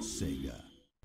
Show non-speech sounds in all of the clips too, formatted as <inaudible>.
Sega.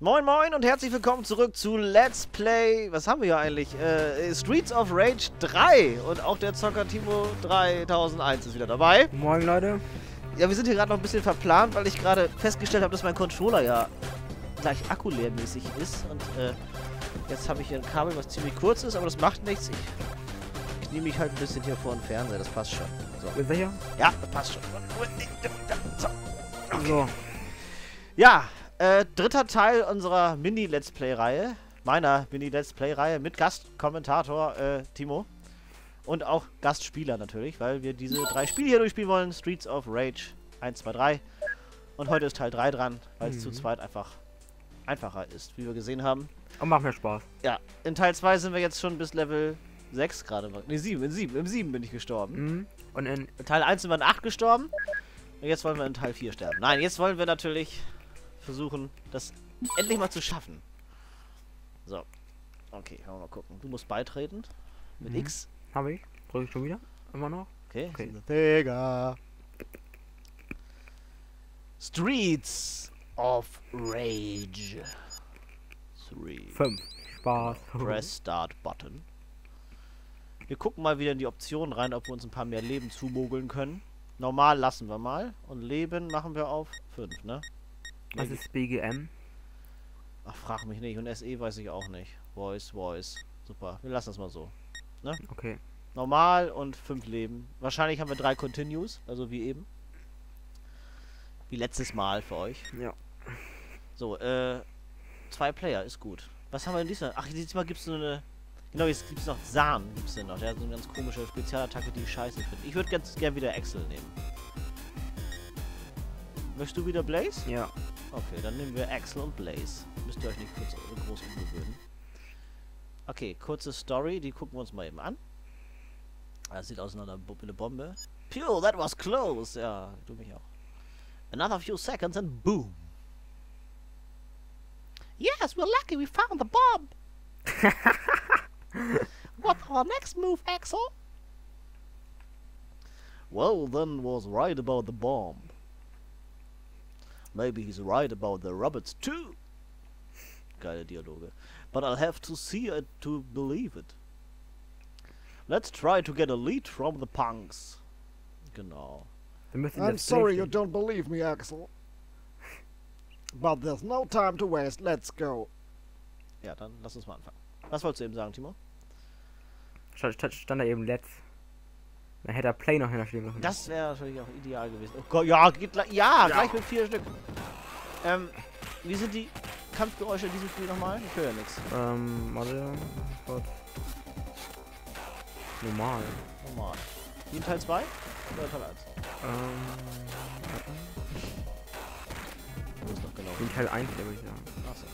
Moin Moin und herzlich willkommen zurück zu Let's Play, was haben wir hier eigentlich? Äh, Streets of Rage 3 und auch der Zocker Timo 3001 ist wieder dabei. Moin Leute. Ja, wir sind hier gerade noch ein bisschen verplant, weil ich gerade festgestellt habe, dass mein Controller ja gleich akkuleermäßig ist und äh, jetzt habe ich hier ein Kabel, was ziemlich kurz ist, aber das macht nichts. Ich knie mich halt ein bisschen hier vor den Fernseher, das passt schon. So. Bist du sicher? Ja, das passt schon. So. So. Ja, äh, dritter Teil unserer Mini-Let's Play-Reihe. Meiner Mini-Let's Play-Reihe mit Gastkommentator äh, Timo. Und auch Gastspieler natürlich, weil wir diese drei Spiele hier durchspielen wollen. Streets of Rage 1, 2, 3. Und heute ist Teil 3 dran, weil es Mhm. zu zweit einfach einfacher ist, wie wir gesehen haben. Und macht mir Spaß. Ja, in Teil 2 sind wir jetzt schon bis Level 6 gerade. Ne, 7, in 7. Im 7 bin ich gestorben. Mhm. Und in. In Teil 1 sind wir in 8 gestorben. Und jetzt wollen wir in Teil 4 sterben. Nein, jetzt wollen wir natürlich versuchen, das endlich mal zu schaffen. So. Okay, können wir mal gucken. Du musst beitreten. Mit Mhm. X. Habe ich. Drücke ich schon wieder? Immer noch? Okay. Okay. Digga. Streets of Rage. 3. Fünf. Spaß. Press Start Button. Wir gucken mal wieder in die Optionen rein, ob wir uns ein paar mehr Leben zumogeln können. Normal lassen wir mal. Und Leben machen wir auf 5, ne? Was ist BGM? Ach, frag mich nicht. Und SE weiß ich auch nicht. Voice, Voice. Super. Wir lassen das mal so. Okay. Normal und 5 Leben. Wahrscheinlich haben wir drei Continues, also wie eben. Wie letztes Mal für euch. Ja. So, äh, zwei Player ist gut. Was haben wir denn diesmal? Ach, diesmal gibt es so eine. Genau, jetzt gibt es noch Zahn, gibt's denn noch. Der hat so eine ganz komische Spezialattacke, die ich scheiße finde. Ich würde ganz gern wieder Axel nehmen. Möchtest du wieder Blaze? Ja. Okay, dann nehmen wir Axel und Blaze. Müsst ihr euch nicht kurz, groß umgewöhnen. Okay, kurze Story, die gucken wir uns mal eben an. Das sieht aus wie eine Bombe. Pew, that was close. Ja, du mich auch. Another few seconds and boom. Yes, we're lucky we found the bomb. <laughs> What's our next move, Axel? Well, then was right about the bomb. Maybe he's right about the rabbits too. Geile Dialoge. But I'll have to see it to believe it. Let's try to get a lead from the punks. Genau. I'm sorry Play you don't believe me, Axel. But there's no time to waste. Let's go. Ja, dann lass uns mal anfangen. Was wolltest du eben sagen, Timo? Stand, stand, stand da eben Let's. Dann hätte er Play noch hinterstehen müssen. Das wäre natürlich auch ideal gewesen. Oh Gott, ja, geht ja, ja, gleich mit vier Stück. Ähm, wie sind die Kampfgeräusche in diesem Spiel nochmal? Ich höre ja nichts. Ähm, warte. Gott. Normal. Normal. Wie in Teil 2? Oder Teil 1? Ähm. Wo ist noch genau? In Teil 1, glaube ich, ja. Achso.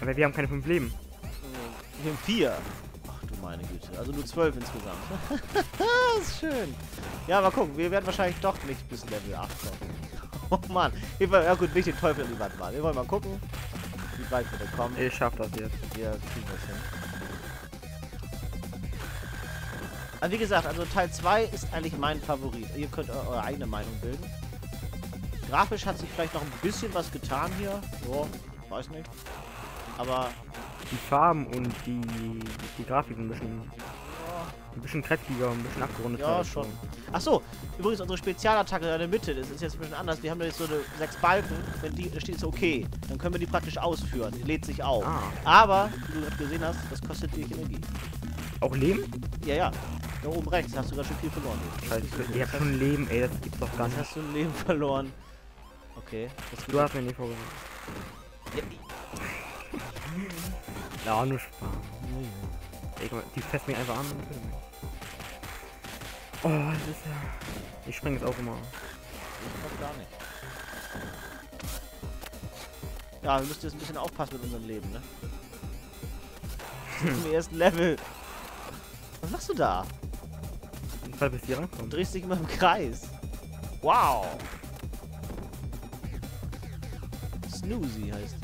Aber wir haben keine 5 Leben. Wir haben 4 meine Güte. Also nur zwölf insgesamt. <laughs> das ist schön. Ja, mal gucken. Wir werden wahrscheinlich doch nicht bis Level 8 kommen. <laughs> Oh Mann. Wir wollen, ja gut, nicht den Teufel in die Wand malen. Wir wollen mal gucken, wie weit wir da kommen. Ich schaff das jetzt. Wir kriegen das hin. Aber wie gesagt, also Teil 2 ist eigentlich mein Favorit. Ihr könnt eu- eure eigene Meinung bilden. Grafisch hat sich vielleicht noch ein bisschen was getan hier. So, weiß nicht. Aber Die Farben und die, die Grafik ein bisschen, ein bisschen kräftiger, ein bisschen abgerundet. Ja, schon. Ach so, übrigens unsere Spezialattacke in der Mitte, das ist jetzt ein bisschen anders. Wir haben da jetzt so eine sechs Balken. Wenn die da steht, ist okay. Dann können wir die praktisch ausführen. Die lädt sich auf. Ah, Aber, wie du gesehen hast, das kostet dich Energie. auch Leben? Ja, ja. Da oben rechts hast du gerade schon viel verloren. Scheiße, ihr habt schon Leben, ey, das gibt's doch gar Jetzt nicht. hast du ein Leben verloren. Okay. Du hast mir nicht vorgesehen. ja, Ja, nur Spaß. Ey, guck mal, die fässt mich einfach an. Oh, das ist ja... Ich spring jetzt auch immer. ich glaub gar nicht. Ja, wir müssen jetzt ein bisschen aufpassen mit unserem Leben, ne? <laughs> Im ersten Level. Was machst du da? Ich warte, bis Du rankommen. drehst dich immer im Kreis. Wow. Snoozy heißt die.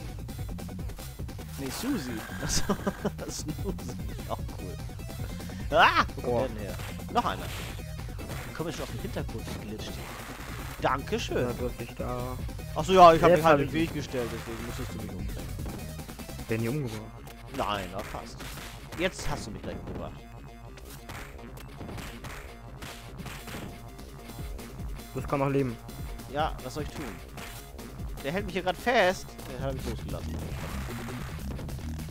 Nee, Susi. <laughs> Achso, Snoozy. Auch cool. Ah! Wo Oh. denn her? Noch einer. Komm ich schon auf den Hintergrund geglitscht. Dankeschön. Ja, du hast dich da... Achso, ja, ich habe mich halt den Weg gestellt, deswegen musstest du mich umbringen. Werden die umgebracht. Nein, na fast. Jetzt hast du mich gleich umgebracht. Das kann noch leben. Ja, was soll ich tun? Der hält mich hier gerade fest. Der hat mich losgelassen.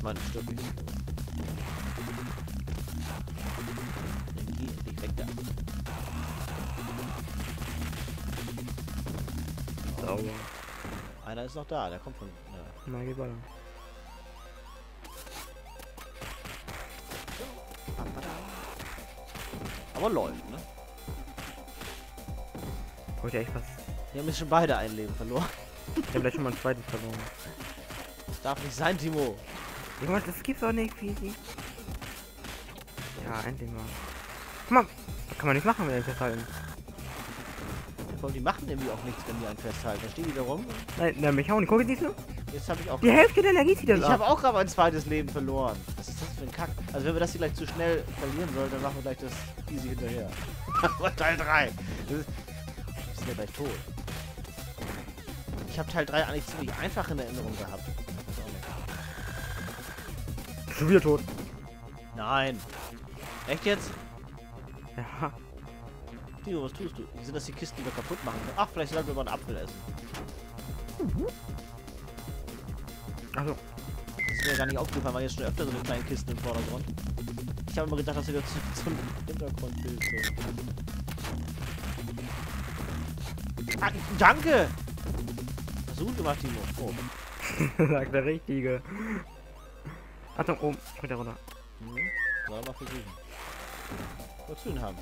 Mann, stirb ich. Dann geh endlich weg da. Sauber. Einer ist noch da, der kommt von. Ja. Na, geht weiter. Aber läuft, ne? Heute echt was. Wir haben jetzt schon beide ein Leben verloren. Ich habe gleich schon mal ein zweites verloren. Das darf nicht sein, Timo. Junge, das gibt's doch nicht, wie wie- Ja, endlich mal. Guck mal, das kann man nicht machen, wenn wir festhalten. Allem, die machen irgendwie auch nichts, wenn die einen festhalten. Da stehen die da rum. Nein, na, mich auch nicht. Guck, siehst du? Jetzt habe ich auch. Die Hälfte der Energie zieht das Ich ab. habe auch gerade mein zweites Leben verloren. Was ist das für ein Kack? Also wenn wir das hier gleich zu schnell verlieren sollen, dann machen wir gleich das easy hinterher. <laughs> Teil 3. Das ist, wir sind ja gleich tot. Ich habe Teil 3 eigentlich ziemlich einfach in Erinnerung gehabt. Schon wieder tot. Nein. Echt jetzt? Ja. Tino, was tust du? Sind das die Kisten, die wir kaputt machen? Ach, vielleicht sollten wir mal einen Apfel essen. Achso. Das ist mir gar nicht aufgefallen, weil jetzt schon öfter so eine kleine Kisten im Vordergrund. Ich habe immer gedacht, dass wir jetzt so ein Hintergrundbild so. Ah, danke! Hast du gut gemacht, Timo. Oh. <laughs> Sagt der Richtige. Achtung, oben. Mit der runter. Hm. Soll mal versuchen. Wolltest du ihn haben?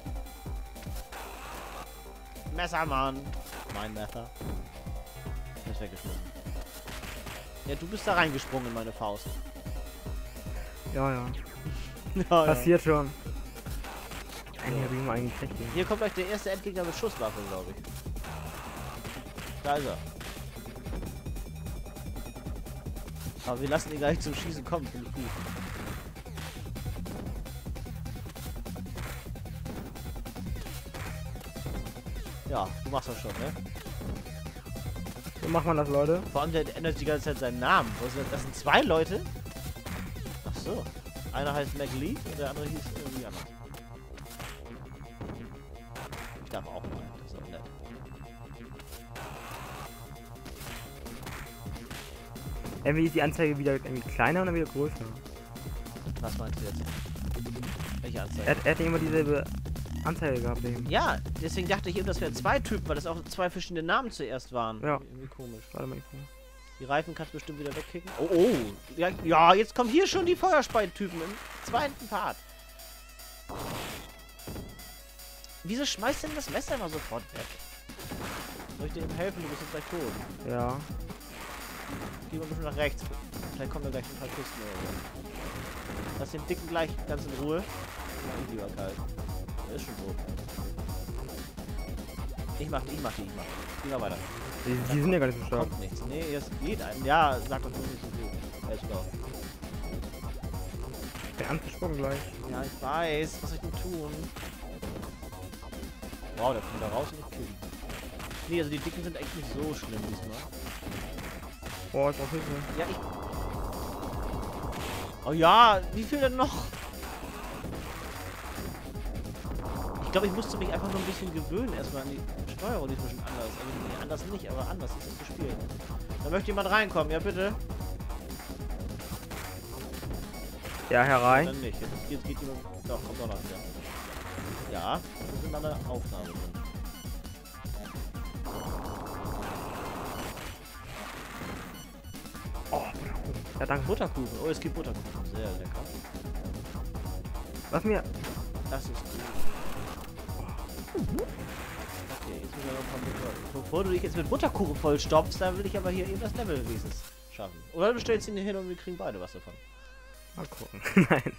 Messermann! Mein Messer. Ist weggeschmissen. Ja, du bist da reingesprungen in meine Faust. Ja, ja. <laughs> ja, Passiert schon. Eigentlich hab ich immer eigentlich recht. hier. Hier kommt gleich der erste Endgegner mit Schusswaffe, glaube ich. Da ist er. Aber wir lassen ihn gar nicht zum Schießen kommen, finde ich gut. Ja, du machst das schon, ne? So macht man das, Leute. Vor allem, der ändert die ganze Zeit seinen Namen. Was ist das? das sind zwei Leute? Ach so. Einer heißt McLeod und der andere hieß irgendwie anders. Irgendwie ist die Anzeige wieder irgendwie kleiner und dann wieder größer. Was meinst du jetzt? Welche Anzeige? Er, hat- er hat immer dieselbe Anzeige gehabt eben. ja, deswegen dachte ich eben, das wären zwei Typen, weil das auch zwei verschiedene Namen zuerst waren. Ja. Irgendwie komisch. Warte mal. Die Reifen kannst du bestimmt wieder wegkicken. Oh, oh. Ja, ja, jetzt kommen hier schon die Feuerspeitypen im zweiten Part. Wieso schmeißt denn das Messer immer sofort weg? Soll ich dir eben helfen? Du bist jetzt gleich tot. Ja. Geh mal ein bisschen nach rechts. Vielleicht kommen da gleich ein paar Kisten oder so. Lass den Dicken gleich ganz in Ruhe. Nein, lieber kalt. Der ist schon tot. Ich mach die, ich mach die, ich mach die. Geh mal weiter. Die, die sind ja gar nicht so stark. Kommt nichts. Nee, es geht ein. Ja, sag doch nicht so viel. Ist drauf. Der angesprungen gleich. Ja, ich weiß. Was soll ich denn tun? Wow, der kommt da raus und ich kill. Nee, also die Dicken sind echt nicht so schlimm diesmal. Boah, ich brauch Hilfe. Ja, ich... Oh ja, wie viel denn noch? Ich glaube, ich musste mich einfach nur ein bisschen gewöhnen erstmal an die Steuerung, die ist ein bisschen anders. Also nee, anders nicht, aber anders ist das gespielt. Da möchte jemand reinkommen, ja bitte? Ja, herein. Dann nicht. Jetzt, jetzt geht jemand... Doch, kommt doch noch. Ja, wir sind an der Aufnahme drin. Ja, danke. Butterkuchen. Oh, es gibt Butterkuchen. Sehr lecker. Lass mir. Das ist gut. Okay, jetzt müssen wir noch ein paar Butter. Bevor du dich jetzt mit Butterkuchen vollstopfst, dann will ich aber hier eben das Level wenigstens schaffen. Oder du stellst ihn hin und wir kriegen beide was davon. Mal gucken. <laughs> Nein.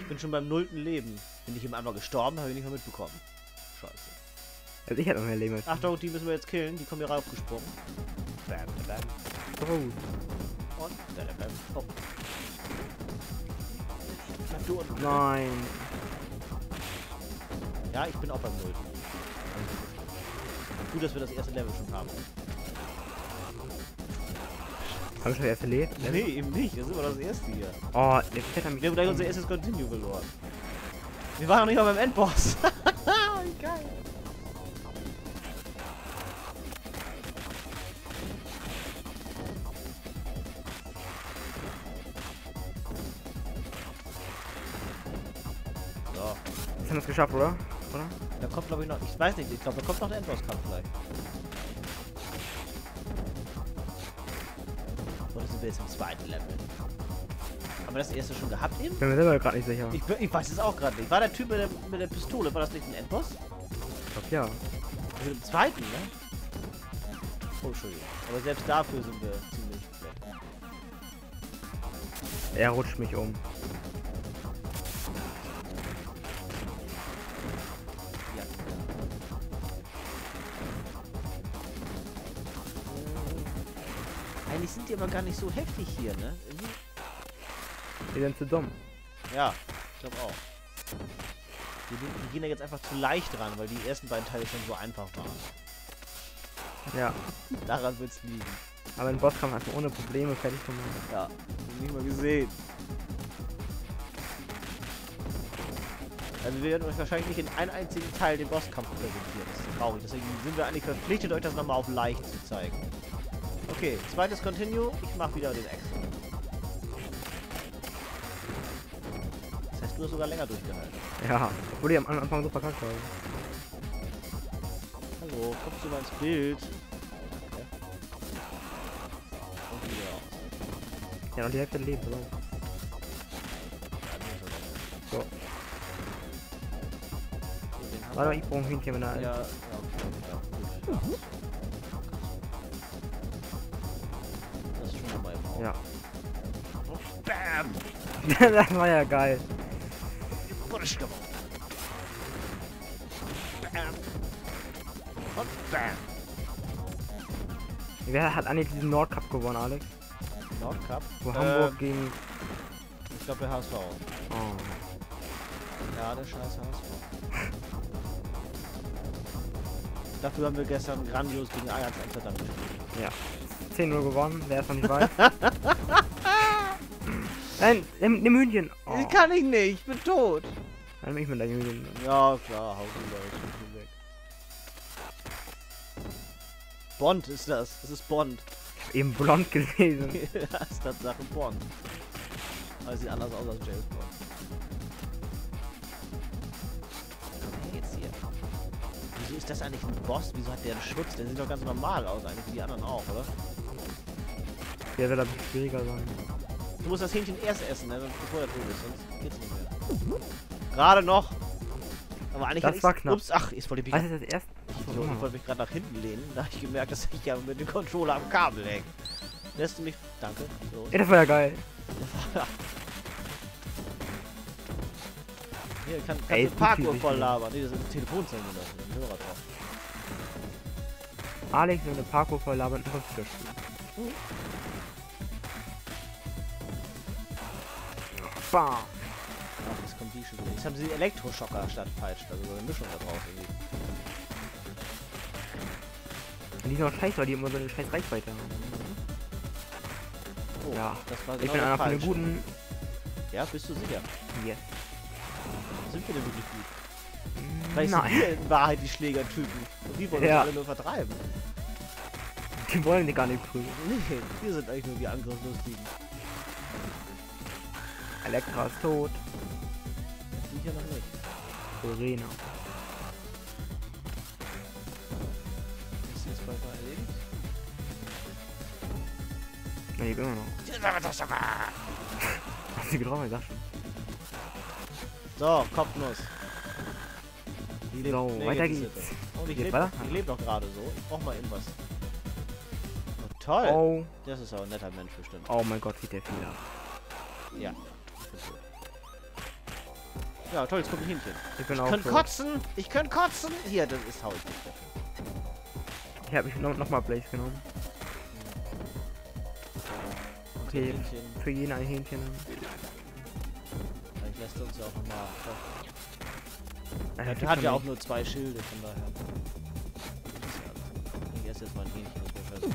Ich bin schon beim nullten Leben. Bin ich ihm einmal gestorben, habe ich nicht mehr mitbekommen. Scheiße. Also ich hätte noch mehr Leben. Achtung, die müssen wir jetzt killen. Die kommen hier raufgesprungen. Bam, bam, Oh. Nein. Ja, ich bin auch beim nullten. Gut, dass wir das erste Level schon haben. Hab ich schon erst erlebt? Nee, eben nicht. Das ist immer das erste hier. Oh, der Vetter mich. Wir haben gleich unser erstes Continue verloren. Wir waren noch nicht mal beim Endboss. <laughs> Geil. Haben es geschafft, oder? Oder? da kommt glaube ich noch, ich weiß nicht, ich glaube da kommt noch der Endbosskampf vielleicht. Oder sind wir jetzt im zweiten Level? Haben wir das erste schon gehabt eben? Bin mir selber gerade nicht sicher. Ich, ich weiß es auch gerade nicht. War der Typ mit der, mit der Pistole, war das nicht ein Endboss? Ich glaub, ja. Also im zweiten, ne? Oh, Entschuldigung. Aber selbst dafür sind wir ziemlich schlecht. Er rutscht mich um. Aber gar nicht so heftig hier, ne? Die sind zu dumm. Ja, ich glaube auch. Die, die gehen da jetzt einfach zu leicht ran, weil die ersten beiden Teile schon so einfach waren. Ja. Daran wird's liegen. Aber den Bosskampf du ohne Probleme fertig gemacht. Ja, nicht mal gesehen. Also wir werden euch wahrscheinlich nicht in einem einzigen Teil den Bosskampf präsentieren. Das ist traurig. Deswegen sind wir eigentlich verpflichtet, euch das nochmal auf leicht zu zeigen. Okay, zweites Continue. Ich mach wieder den Extra. Das heißt, du hast sogar länger durchgehalten. Ja. Obwohl die am Anfang so verkackt haben. Hallo, kommst du mal ins Bild? Danke. Und wieder raus. Ja, und die Hälfte lebt, oder? So. Den Warte mal, ich brauche ein Hühnchen. Ja, ja, okay, ja, gut. Das <laughs> das war ja geil. Wer hat eigentlich diesen Nordcup gewonnen, Alex? Nordcup. Wo Äh, Hamburg gegen. Ich glaube der HSV. Oh. Ja, der scheiß HSV. Dafür haben wir gestern grandios gegen Ajax Amsterdam gespielt. 10-0 gewonnen, wer es noch nicht weiß. <laughs> Nein, nimm, nimm Hühnchen. Oh. Ich kann ich nicht, ich bin tot. Dann nimm ich mit deinem Hühnchen. Ja, klar, hau ich bin weg. Bond ist das. Das ist Bond. Eben blond gelesen. <laughs> das ist Tatsache Bond. Aber sieht anders aus als James Bond. Jetzt hier. Wieso ist das eigentlich ein Boss? Wieso hat der einen Schutz? Der sieht doch ganz normal aus eigentlich, wie die anderen auch, oder? Der wird aber schwieriger sein. Du musst das Hähnchen erst essen, ne, bevor er tot ist, sonst geht's nicht mehr. Gerade noch. Aber eigentlich Das war knapp. Ups, ach, jetzt wollte ich mich das erste? Ich, wollte- ich mich gerade nach hinten lehnen, da habe ich gemerkt, dass ich ja mit dem Controller am Kabel hänge. Lässt du mich. Danke. So. Ey, das war ja geil. <laughs> Hier, kann, kannst Ey, du wie voll labern. Nee, das ist ein Telefonzelle, das ist ein Hörer drauf. Alex will eine Parkour voll labern und Computerspiel. Bam. Ach, jetzt kommt die schon wieder. Jetzt haben sie Elektroschocker statt Peitscht, also so eine Mischung da drauf irgendwie. Die sind auch scheiße, weil die immer so eine scheiß Reichweite haben. Oh, Ja, das war Ich genau bin der einer von den guten. Ja, bist du sicher? Yes. Sind wir denn wirklich gut? Mm, Vielleicht sind Nein, wir in Wahrheit die Schlägertypen. Und die wollen Ja. uns alle nur vertreiben. die wollen die gar nicht prügeln. Nee, wir sind eigentlich nur die Angriffslustigen. Elektra ist tot. Die hier noch nicht. Verena. Ist jetzt bald mal erledigt? Na, die immer noch. <laughs> Hast du getroffen? Ich sag schon. So, Kopfnuss. Die lebt- So, nee, weiter jetzt ist geht's. tot. Und ich Geht lebe weiter? ich leb noch gerade so. Ich brauch mal irgendwas. Oh, toll. Oh. Das ist aber ein netter Mensch bestimmt. Oh mein Gott, geht der viel ab. Ja. Ja, toll, jetzt kommt ein Hähnchen. Ich, bin ich kann tot. kotzen! Ich kann kotzen! Hier, das ist hau ich nicht doch. Hier habe ich nochmal noch Blaze genommen. Okay, okay für jeden ein Hähnchen. Vielleicht lässt er uns ja auch nochmal. Äh, er hat, ja auch nur zwei Schilde, von daher. Ich esse jetzt mal ein Hähnchen, das wäre mhm.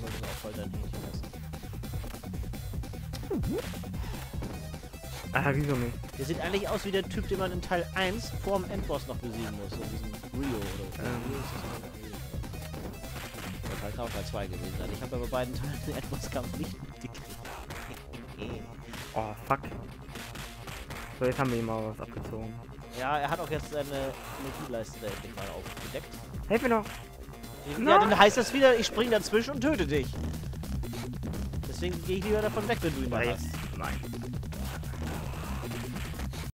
sollte auch voll dein Hähnchen. Ah, wieso nicht? Der sieht eigentlich aus wie der Typ, den man in Teil 1 vor dem Endboss noch besiegen muss. So diesen Rio oder Ähm. Rio. Der Teil kann auch Teil 2 gewesen sein. Ich habe aber bei beiden Teilen den Endbosskampf nicht mitgekriegt. Oh, fuck. So, jetzt haben wir ihm mal was abgezogen. ja, er hat auch jetzt seine Energieleiste da endlich mal aufgedeckt. Hilf mir doch! Ja, Nein. dann heißt das wieder, ich spring dazwischen und töte dich. Deswegen gehe ich lieber davon weg, wenn du ihn mal hast. Nein.